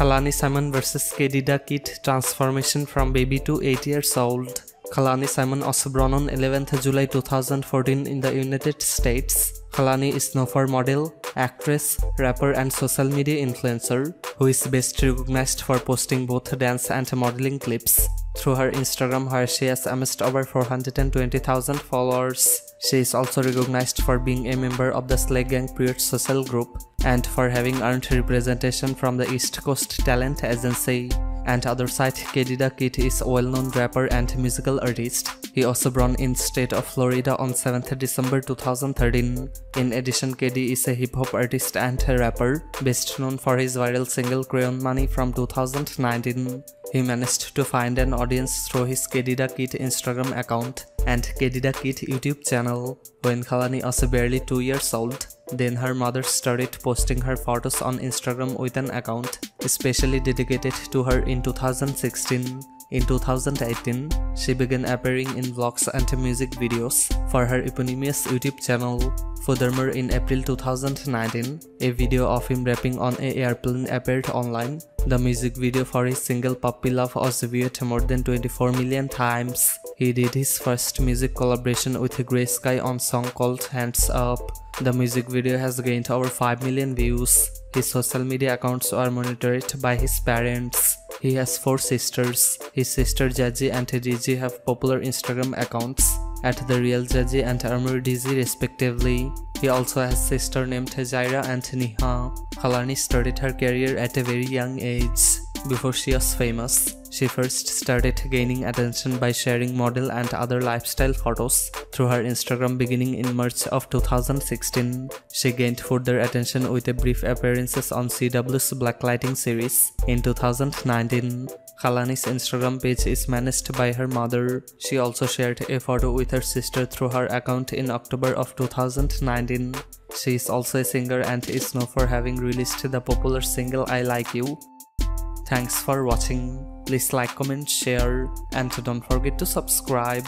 Khalani Simon vs KD Da Kid transformation from baby to 8 years old. Khalani Simon was born on 11th July 2014 in the United States. Khalani is known for model, actress, rapper and social media influencer who is best recognized for posting both dance and modeling clips through her Instagram where she has amassed over 420,000 followers. She is also recognized for being a member of the Slay Gang Period social group and for having earned representation from the East Coast Talent Agency. And other side, KD Da Kid is a well-known rapper and musical artist. He also born in state of Florida on 7th December 2013. In addition, KD is a hip-hop artist and a rapper, best known for his viral single Crayon Money from 2019. He managed to find an audience through his KD Da Kid Instagram account and KD Da Kid YouTube channel when Khalani was barely 2 years old. Then her mother started posting her photos on Instagram with an account especially dedicated to her in 2016. In 2018, she began appearing in vlogs and music videos for her eponymous YouTube channel. Furthermore, in April 2019, a video of him rapping on a airplane appeared online. The music video for his single Puppy Love was viewed more than 24 million times. He did his first music collaboration with Grey Skye on song called Hands Up. The music video has gained over 5 million views. His social media accounts are monitored by his parents. He has four sisters. His sister Jaji and Dizzy have popular Instagram accounts at The Real Jaji and Armor Dizzy respectively. He also has a sister named Jaira and Nihya. Khalani started her career at a very young age. Before she was famous, she first started gaining attention by sharing model and other lifestyle photos through her Instagram beginning in March of 2016. She gained further attention with a brief appearances on CW's Black Lightning series in 2019. Khalani's Instagram page is managed by her mother. She also shared a photo with her sister through her account in October of 2019. She is also a singer and is known for having released the popular single I Like You. Thanks for watching. Please like, comment, share and don't forget to subscribe.